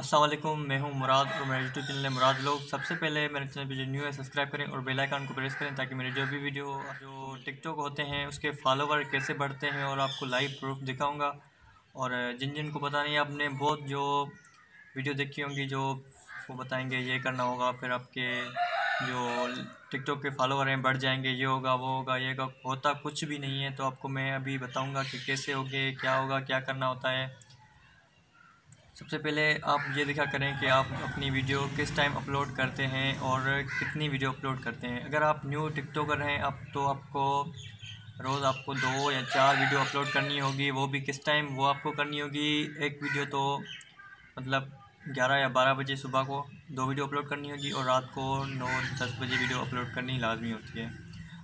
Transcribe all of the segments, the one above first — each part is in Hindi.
वालेकुम मैं हूँ मुराद और मेरे यूट्यूब चैनल है मुराद लोग। सबसे पहले मेरे चैनल पर जो न्यू है सब्सक्राइब करें और बेल आइकन को प्रेस करें ताकि मेरे जो भी वीडियो जो टिकटॉक होते हैं, उसके फॉलोवर कैसे बढ़ते हैं और आपको लाइव प्रूफ दिखाऊँगा। और जिन जिन को पता नहीं, आपने बहुत जो वीडियो देखी होंगी, जो वो बताएँगे, ये करना होगा, फिर आपके जो टिकटॉक के फॉलोवर हैं, बढ़ जाएँगे, ये होगा, वो होगा, ये होगा, होता कुछ भी नहीं है। तो आपको मैं अभी बताऊँगा कि कैसे होगे, क्या होगा, क्या करना होता है। सबसे पहले आप ये दिखा करें कि आप अपनी वीडियो किस टाइम अपलोड करते हैं और कितनी वीडियो अपलोड करते हैं। अगर आप न्यू टिकटॉकर हैं, आप तो आपको रोज़ आपको दो या चार वीडियो अपलोड करनी होगी, वो भी किस टाइम वो आपको करनी होगी। एक वीडियो तो मतलब ग्यारह या बारह बजे सुबह को दो वीडियो अपलोड करनी होगी और रात को नौ, दस बजे वीडियो अपलोड करनी लाजमी होती है।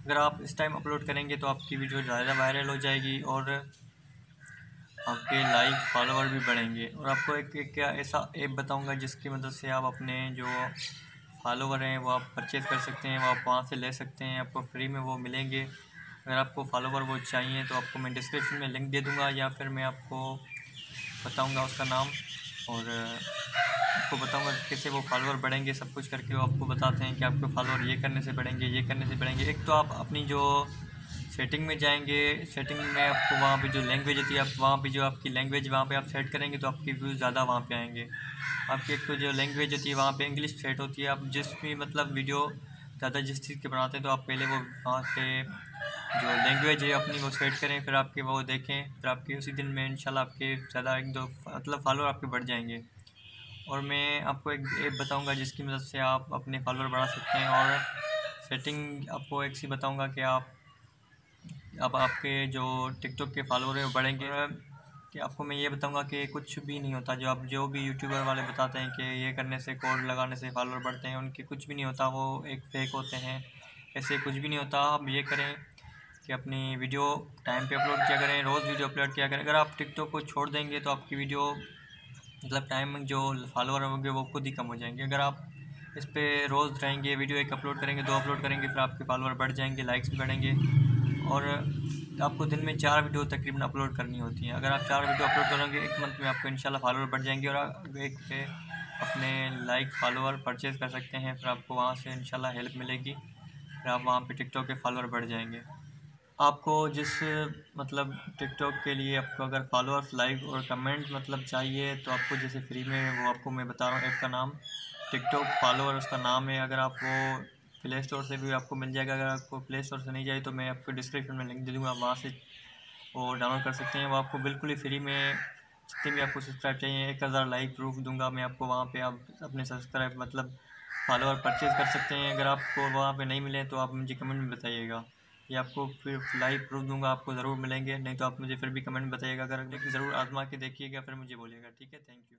अगर आप इस टाइम अपलोड करेंगे तो आपकी वीडियो ज़्यादा वायरल हो जाएगी और आपके लाइक फॉलोवर भी बढ़ेंगे। और आपको एक, एक क्या ऐसा ऐप बताऊँगा जिसकी मदद से आप अपने जो फॉलोवर हैं वो आप परचेज़ कर सकते हैं वो आप वहाँ से ले सकते हैं आपको फ्री में वो मिलेंगे। अगर आपको फॉलोवर वो चाहिए तो आपको मैं डिस्क्रिप्शन में लिंक दे दूँगा या फिर मैं आपको बताऊँगा उसका नाम। और आपको बताऊँगा कैसे वो फॉलोवर बढ़ेंगे सब कुछ करके वो आपको बताते हैं कि आपके फॉलोवर ये करने से बढ़ेंगे ये करने से बढ़ेंगे। एक तो आप अपनी जो सेटिंग में जाएँगे सेटिंग में आपको वहाँ पे जो लैंग्वेज होती है, आप वहाँ पे जो आपकी लैंग्वेज वहाँ पे आप सेट करेंगे तो आपकी व्यूज़ ज़्यादा वहाँ पे आएँगे। आपकी एक तो जो लैंग्वेज होती है, वहाँ पे इंग्लिश सेट होती है, आप जिस भी मतलब वीडियो ज़्यादा जिस चीज़ के बनाते हैं तो आप पहले वो वहाँ से जो लैंग्वेज है अपनी वो सेट करें, फिर आपके वो देखें, फिर आपके उसी दिन में इंशाल्लाह आपके ज़्यादा एक दो मतलब फॉलोअर आपके बढ़ जाएँगे। और मैं आपको एक ऐप बताऊँगा जिसकी मदद से आप अपने फॉलोअर बढ़ा सकते हैं और सेटिंग आपको एक सी बताऊँगा कि आप अब आपके जो टिकटॉक के फॉलोअर हैं बढ़ेंगे। कि आपको मैं ये बताऊँगा कि कुछ भी नहीं होता। जो आप जो भी यूट्यूबर वाले बताते हैं कि ये करने से, कोड लगाने से फॉलोअर बढ़ते हैं, उनके कुछ भी नहीं होता। वो एक फेक होते हैं। ऐसे कुछ भी नहीं होता। आप ये करें कि अपनी वीडियो टाइम पे अपलोड किया करें, रोज़ वीडियो अपलोड किया करें। अगर आप टिकटॉक को छोड़ देंगे तो आपकी वीडियो मतलब टाइम जो फॉलोअर होंगे, वो खुद ही कम हो जाएँगे। अगर आप इस पर रोज़ रहेंगे, वीडियो एक अपलोड करेंगे, दो अपलोड करेंगे, फिर आपके फॉलोअर बढ़ जाएँगे लाइक्स भी बढ़ेंगे। और आपको दिन में चार वीडियो तकरीबन अपलोड करनी होती हैं। अगर आप चार वीडियो अपलोड करेंगे, एक मंथ में आपको इंशाल्लाह फॉलोअर बढ़ जाएँगे और एक पे अपने लाइक फॉलोअर परचेज़ कर सकते हैं। फिर आपको वहाँ से इंशाल्लाह हेल्प मिलेगी। फिर आप वहाँ पे टिकटॉक के फॉलोअर बढ़ जाएँगे। आपको जिस मतलब टिकटॉक के लिए आपको अगर फॉलोअर्स लाइक और कमेंट मतलब चाहिए तो आपको जैसे फ्री में वो आपको मैं बता रहा हूँ ऐप का नाम टिकटॉक फॉलोअर उसका नाम है। अगर आप वो प्ले स्टोर से भी आपको मिल जाएगा। अगर आपको प्ले स्टोर से नहीं जाए तो मैं आपको डिस्क्रिप्शन में लिंक दे दूँगा वहाँ से वो डाउनलोड कर सकते हैं। वो आपको बिल्कुल ही फ्री में जितने भी आपको सब्सक्राइब चाहिए, एक हज़ार लाइक प्रूफ दूँगा मैं आपको वहाँ पे। आप अपने सब्सक्राइब मतलब फॉलोअर परचेज़ कर सकते हैं। अगर आपको वहाँ पे नहीं मिले तो आप मुझे कमेंट में बताइएगा। या आपको फिर लाइव प्रूफ दूँगा, आपको ज़रूर मिलेंगे। नहीं तो आप मुझे फिर भी कमेंट बताइएगा। अगर लेकिन ज़रूर आजमा के देखिएगा, फिर मुझे बोलिएगा। ठीक है थैंक यू